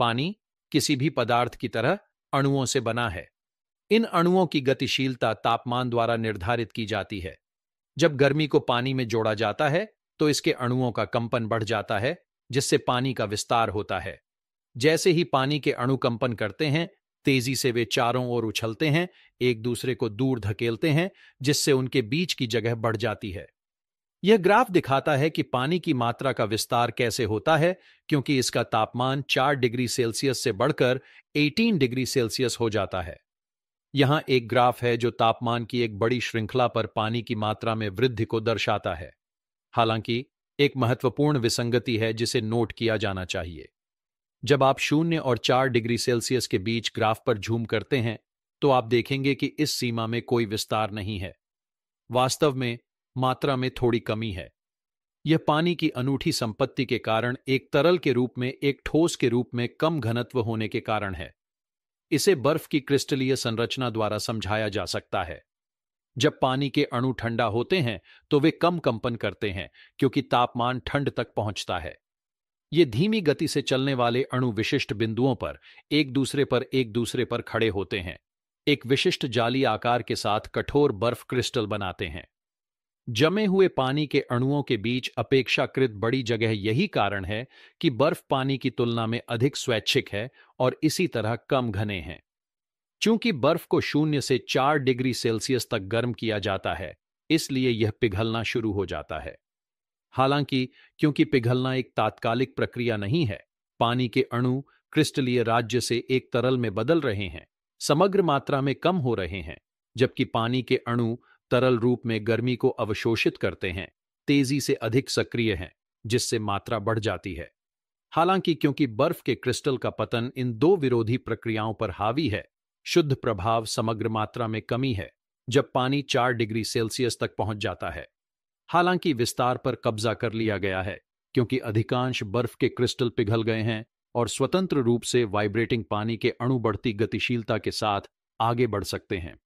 पानी किसी भी पदार्थ की तरह अणुओं से बना है। इन अणुओं की गतिशीलता तापमान द्वारा निर्धारित की जाती है। जब गर्मी को पानी में जोड़ा जाता है तो इसके अणुओं का कंपन बढ़ जाता है, जिससे पानी का विस्तार होता है। जैसे ही पानी के अणु कंपन करते हैं, तेज़ी से वे चारों ओर उछलते हैं, एक दूसरे को दूर धकेलते हैं, जिससे उनके बीच की जगह बढ़ जाती है। यह ग्राफ दिखाता है कि पानी की मात्रा का विस्तार कैसे होता है, क्योंकि इसका तापमान 4 डिग्री सेल्सियस से बढ़कर 18 डिग्री सेल्सियस हो जाता है। यहाँ एक ग्राफ है जो तापमान की एक बड़ी श्रृंखला पर पानी की मात्रा में वृद्धि को दर्शाता है। हालाँकि, एक महत्वपूर्ण विसंगति है जिसे नोट किया जाना चाहिए। जब आप शून्य और चार डिग्री सेल्सियस के बीच ग्राफ पर झूम करते हैं तो आप देखेंगे कि इस सीमा में कोई विस्तार नहीं है। वास्तव में मात्रा में थोड़ी कमी है। यह पानी की अनूठी संपत्ति के कारण एक तरल के रूप में, एक ठोस के रूप में कम घनत्व होने के कारण है। इसे बर्फ़ की क्रिस्टलीय संरचना द्वारा समझाया जा सकता है। जब पानी के अणु ठंडा होते हैं तो वे कम कंपन करते हैं, क्योंकि तापमान ठंड तक पहुँचता है। ये धीमी गति से चलने वाले अणु विशिष्ट बिंदुओं पर, एक दूसरे पर, एक दूसरे पर खड़े होते हैं। एक विशिष्ट जाली आकार के साथ कठोर बर्फ़ क्रिस्टल बनाते हैं। जमे हुए पानी के अणुओं के बीच अपेक्षाकृत बड़ी जगह यही कारण है कि बर्फ़ पानी की तुलना में अधिक स्वैच्छिक है और इसी तरह कम घने हैं। चूँकि बर्फ़ को शून्य से चार डिग्री सेल्सियस तक गर्म किया जाता है, इसलिए यह पिघलना शुरू हो जाता है। हालाँकि, क्योंकि पिघलना एक तात्कालिक प्रक्रिया नहीं है, पानी के अणु क्रिस्टलीय राज्य से एक तरल में बदल रहे हैं, समग्र मात्रा में कम हो रहे हैं, जबकि पानी के अणु तरल रूप में गर्मी को अवशोषित करते हैं, तेज़ी से अधिक सक्रिय हैं, जिससे मात्रा बढ़ जाती है। हालाँकि क्योंकि बर्फ़ के क्रिस्टल का पतन इन दो विरोधी प्रक्रियाओं पर हावी है, शुद्ध प्रभाव समग्र मात्रा में कमी है, जब पानी चार डिग्री सेल्सियस तक पहुँच जाता है। हालाँकि विस्तार पर कब्जा कर लिया गया है, क्योंकि अधिकांश बर्फ़ के क्रिस्टल पिघल गए हैं और स्वतंत्र रूप से वाइब्रेटिंग पानी के अणु बढ़ती गतिशीलता के साथ आगे बढ़ सकते हैं।